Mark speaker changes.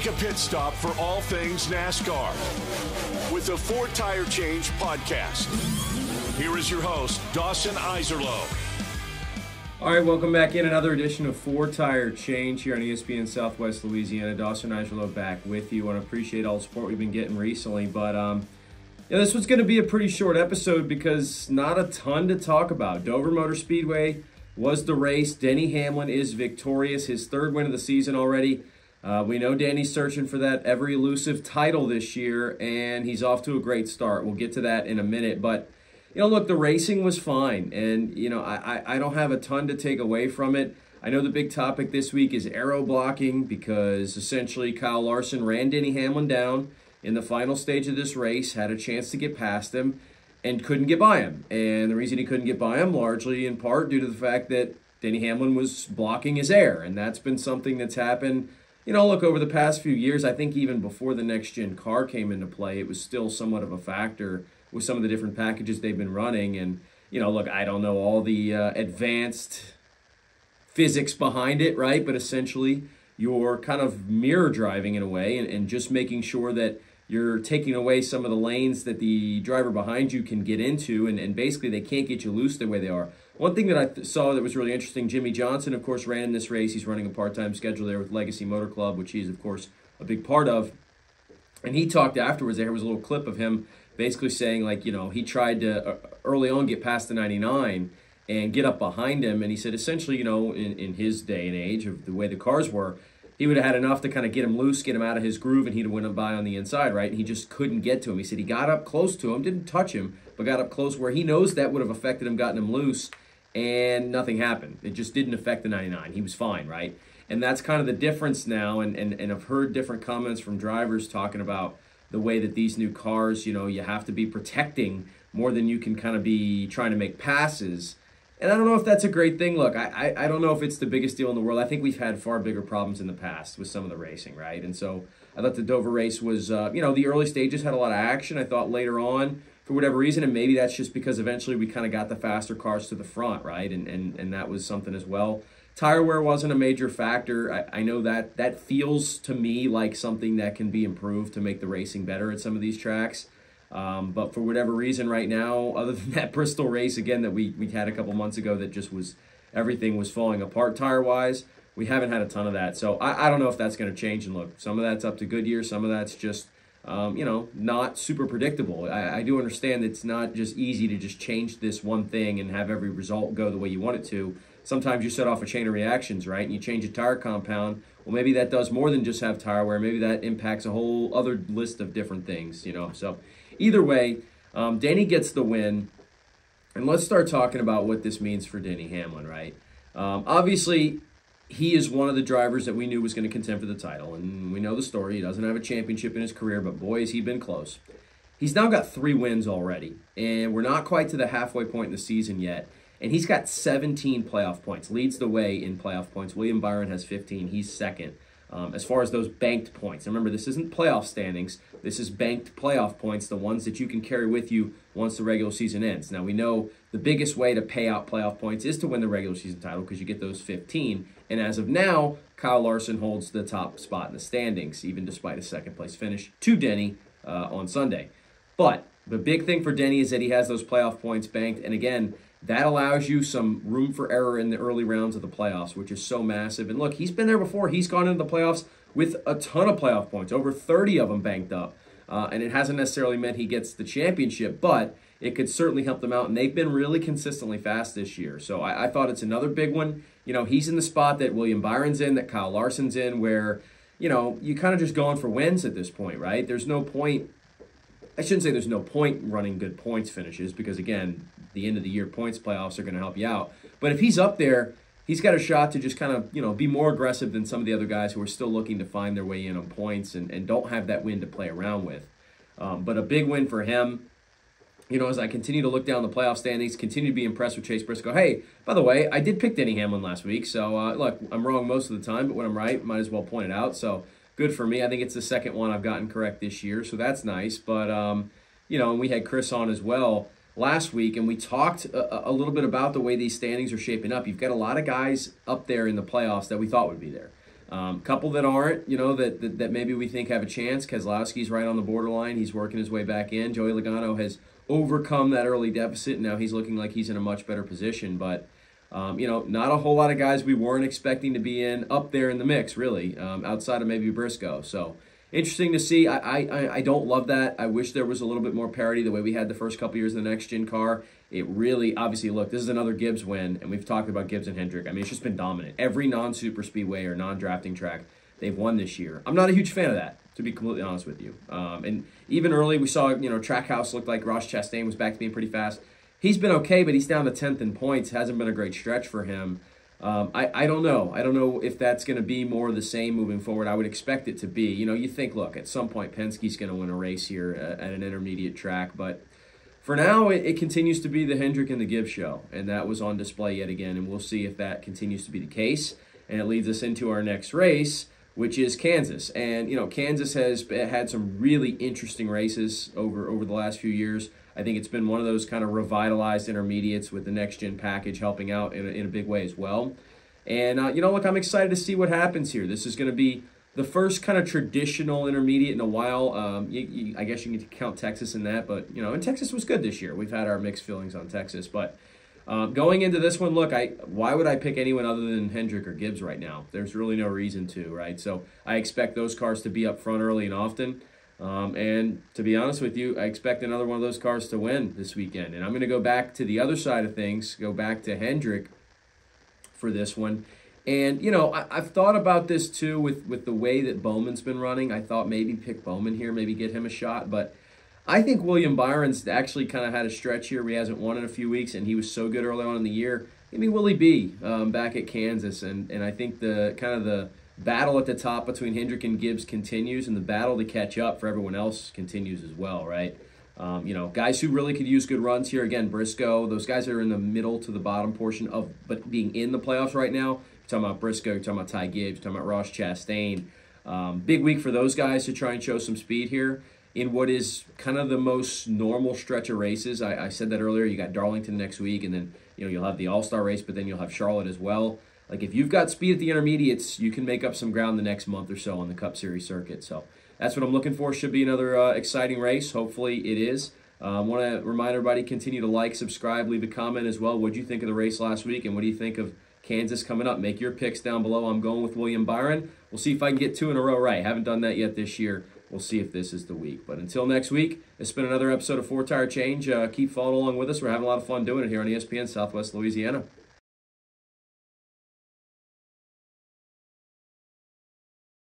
Speaker 1: Take a pit stop for all things NASCAR with the Four Tire Change podcast. Here is your host, Dawson Iserlo.
Speaker 2: All right, welcome back in another edition of Four Tire Change here on ESPN Southwest Louisiana. Dawson Iserlo back with you, and I appreciate all the support we've been getting recently. But um, yeah, this was going to be a pretty short episode because not a ton to talk about. Dover Motor Speedway was the race. Denny Hamlin is victorious, his third win of the season already. Uh, we know Denny's searching for that ever elusive title this year, and he's off to a great start. We'll get to that in a minute, but you know, look, the racing was fine, and you know, I, I don't have a ton to take away from it. I know the big topic this week is aero blocking because essentially Kyle Larson ran Denny Hamlin down in the final stage of this race, had a chance to get past him, and couldn't get by him. And the reason he couldn't get by him, largely in part due to the fact that Denny Hamlin was blocking his air, and that's been something that's happened you know, look, over the past few years, I think even before the next gen car came into play, it was still somewhat of a factor with some of the different packages they've been running. And, you know, look, I don't know all the uh, advanced physics behind it, right? But essentially, you're kind of mirror driving in a way and, and just making sure that you're taking away some of the lanes that the driver behind you can get into, and, and basically they can't get you loose the way they are. One thing that I th- saw that was really interesting Jimmie Johnson, of course, ran in this race. He's running a part time schedule there with Legacy Motor Club, which he's, of course, a big part of. And he talked afterwards. There was a little clip of him basically saying, like, you know, he tried to uh, early on get past the 99 and get up behind him. And he said, essentially, you know, in, in his day and age of the way the cars were, he would have had enough to kind of get him loose, get him out of his groove, and he'd have went by on the inside, right? And he just couldn't get to him. He said he got up close to him, didn't touch him, but got up close where he knows that would have affected him, gotten him loose and nothing happened. It just didn't affect the 99. He was fine, right? And that's kind of the difference now. And, and, and I've heard different comments from drivers talking about the way that these new cars, you know, you have to be protecting more than you can kind of be trying to make passes. And I don't know if that's a great thing. Look, I, I, I don't know if it's the biggest deal in the world. I think we've had far bigger problems in the past with some of the racing, right? And so I thought the Dover race was, uh, you know, the early stages had a lot of action. I thought later on, for whatever reason, and maybe that's just because eventually we kind of got the faster cars to the front, right? And and and that was something as well. Tire wear wasn't a major factor. I, I know that that feels to me like something that can be improved to make the racing better at some of these tracks. Um, but for whatever reason, right now, other than that Bristol race again that we we had a couple months ago, that just was everything was falling apart tire wise. We haven't had a ton of that, so I, I don't know if that's going to change. And look, some of that's up to Goodyear, some of that's just um, you know, not super predictable. I, I do understand it's not just easy to just change this one thing and have every result go the way you want it to. Sometimes you set off a chain of reactions, right? And you change a tire compound. Well, maybe that does more than just have tire wear. Maybe that impacts a whole other list of different things, you know. So, either way, um, Denny gets the win. And let's start talking about what this means for Denny Hamlin, right? Um, obviously, he is one of the drivers that we knew was going to contend for the title. And we know the story. He doesn't have a championship in his career, but boy, has he been close. He's now got three wins already, and we're not quite to the halfway point in the season yet. And he's got 17 playoff points, leads the way in playoff points. William Byron has 15. He's second. Um, as far as those banked points, remember this isn't playoff standings. This is banked playoff points, the ones that you can carry with you once the regular season ends. Now we know the biggest way to pay out playoff points is to win the regular season title because you get those 15. And as of now, Kyle Larson holds the top spot in the standings, even despite a second place finish to Denny uh, on Sunday. But the big thing for Denny is that he has those playoff points banked. And again, that allows you some room for error in the early rounds of the playoffs, which is so massive. And look, he's been there before. He's gone into the playoffs with a ton of playoff points, over 30 of them banked up. Uh, and it hasn't necessarily meant he gets the championship, but it could certainly help them out. And they've been really consistently fast this year. So I, I thought it's another big one you know, he's in the spot that William Byron's in, that Kyle Larson's in, where, you know, you kind of just going for wins at this point, right? There's no point. I shouldn't say there's no point running good points finishes because, again, the end of the year points playoffs are going to help you out. But if he's up there, he's got a shot to just kind of, you know, be more aggressive than some of the other guys who are still looking to find their way in on points and, and don't have that win to play around with. Um, but a big win for him you know, as I continue to look down the playoff standings, continue to be impressed with Chase Briscoe. Hey, by the way, I did pick Denny Hamlin last week, so uh, look, I'm wrong most of the time, but when I'm right, might as well point it out. So good for me. I think it's the second one I've gotten correct this year, so that's nice. But um, you know, and we had Chris on as well last week, and we talked a, a little bit about the way these standings are shaping up. You've got a lot of guys up there in the playoffs that we thought would be there. Um, couple that aren't, you know, that, that, that maybe we think have a chance. Keselowski's right on the borderline. He's working his way back in. Joey Logano has overcome that early deficit. And now he's looking like he's in a much better position. But, um, you know, not a whole lot of guys we weren't expecting to be in up there in the mix, really, um, outside of maybe Briscoe. So interesting to see. I, I, I don't love that. I wish there was a little bit more parity the way we had the first couple years of the next gen car. It really, obviously, look, this is another Gibbs win, and we've talked about Gibbs and Hendrick. I mean, it's just been dominant. Every non super speedway or non drafting track they've won this year. I'm not a huge fan of that, to be completely honest with you. Um, and even early, we saw, you know, Trackhouse looked like Ross Chastain was back to being pretty fast. He's been okay, but he's down to 10th in points. Hasn't been a great stretch for him. Um, I, I don't know. I don't know if that's going to be more of the same moving forward. I would expect it to be. You know, you think, look, at some point Penske's going to win a race here at, at an intermediate track, but for now, it, it, continues to be the Hendrick and the Gibbs show, and that was on display yet again, and we'll see if that continues to be the case. And it leads us into our next race, which is Kansas. And you know, Kansas has had some really interesting races over over the last few years. I think it's been one of those kind of revitalized intermediates with the next gen package helping out in a, in a big way as well. And uh, you know, look, I'm excited to see what happens here. This is going to be the first kind of traditional intermediate in a while. Um, you, you, I guess you can count Texas in that, but you know, and Texas was good this year. We've had our mixed feelings on Texas, but um, going into this one, look, I why would I pick anyone other than Hendrick or Gibbs right now? There's really no reason to, right? So I expect those cars to be up front early and often. Um, and to be honest with you, I expect another one of those cars to win this weekend. And I'm going to go back to the other side of things, go back to Hendrick for this one. And you know, I, have thought about this too with with the way that Bowman's been running. I thought maybe pick Bowman here, maybe get him a shot, but I think William Byron's actually kind of had a stretch here where he hasn't won in a few weeks, and he was so good early on in the year. Maybe Willie B um, back at Kansas, and and I think the kind of the battle at the top between Hendrick and Gibbs continues, and the battle to catch up for everyone else continues as well, right? Um, you know, guys who really could use good runs here. Again, Briscoe, those guys are in the middle to the bottom portion of, but being in the playoffs right now talking about Briscoe, you're talking about Ty Gibbs, you're talking about Ross Chastain. Um, big week for those guys to try and show some speed here in what is kind of the most normal stretch of races. I, I said that earlier. You got Darlington next week, and then you know you'll have the All Star race, but then you'll have Charlotte as well. Like if you've got speed at the intermediates, you can make up some ground the next month or so on the Cup Series circuit. So that's what I'm looking for. Should be another uh, exciting race. Hopefully it is. I um, want to remind everybody continue to like, subscribe, leave a comment as well. What do you think of the race last week, and what do you think of Kansas coming up. Make your picks down below. I'm going with William Byron. We'll see if I can get two in a row right. Haven't done that yet this year. We'll see if this is the week. But until next week, it's been another episode of Four Tire Change. Uh, keep following along with us. We're having a lot of fun doing it here on ESPN Southwest Louisiana.